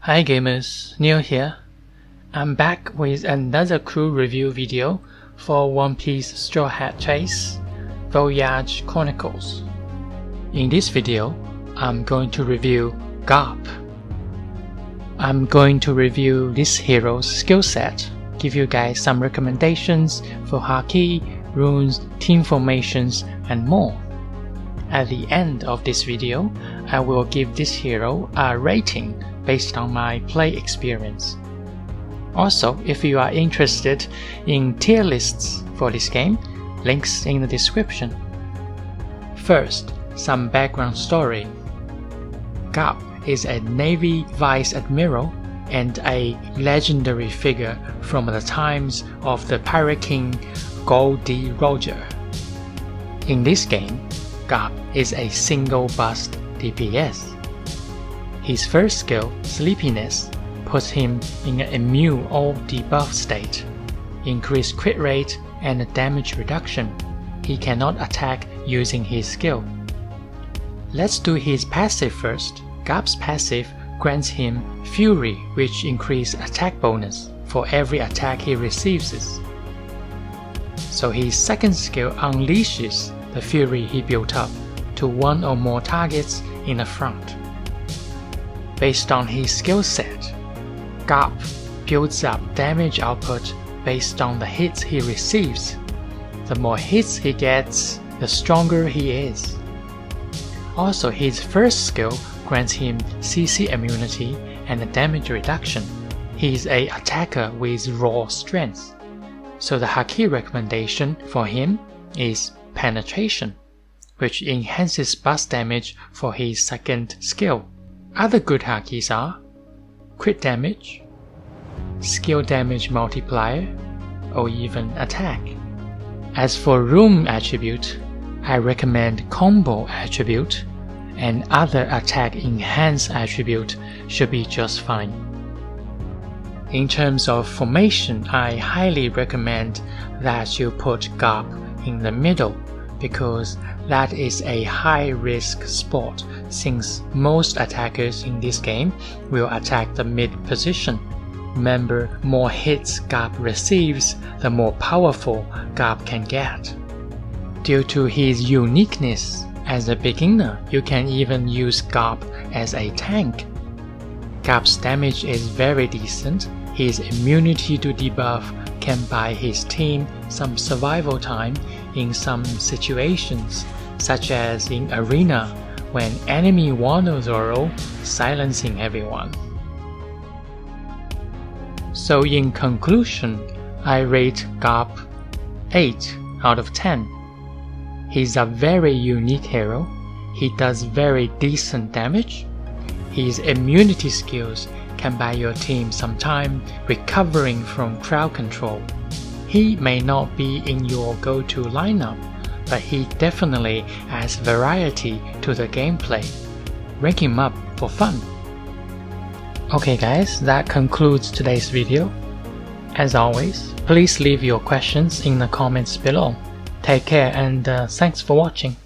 Hi gamers, Neo here. I'm back with another crew review video for One Piece Straw Hat Chase Voyage Chronicles. In this video, I'm going to review Garp. I'm going to review this hero's skill set, give you guys some recommendations for Haki, runes, team formations, and more. At the end of this video, I will give this hero a rating based on my play experience. Also, if you are interested in tier lists for this game, links in the description. First, some background story. Garp is a Navy Vice Admiral and a legendary figure from the times of the Pirate King Gol D. Roger. In this game, Garp is a single burst DPS. His first skill, Sleepiness, puts him in an immune or debuff state, increased crit rate and damage reduction. He cannot attack using his skill. Let's do his passive first. Garp's passive grants him Fury which increase attack bonus for every attack he receives. So his second skill unleashes the Fury he built up to one or more targets in the front. Based on his skill set, Garp builds up damage output based on the hits he receives. The more hits he gets, the stronger he is. Also, his first skill grants him CC immunity and damage reduction. He is a attacker with raw strength. So the Haki recommendation for him is penetration, which enhances burst damage for his second skill. Other good hakis are crit damage, skill damage multiplier, or even attack. As for rune attribute, I recommend combo attribute and other attack enhance attribute should be just fine. In terms of formation, I highly recommend that you put Garp in the middle because that is a high risk spot since most attackers in this game will attack the mid position. Remember, more hits Garp receives, the more powerful Garp can get. Due to his uniqueness, as a beginner, you can even use Garp as a tank. Garp's damage is very decent, his immunity to debuff can buy his team some survival time in some situations, such as in Arena when enemy Wano Zoro silencing everyone. So in conclusion, I rate Garp 8 out of 10. He's a very unique hero, he does very decent damage, his immunity skills can buy your team some time recovering from crowd control. He may not be in your go-to lineup, but he definitely adds variety to the gameplay. Rank him up for fun. Okay guys, that concludes today's video. As always, please leave your questions in the comments below. Take care and uh, thanks for watching.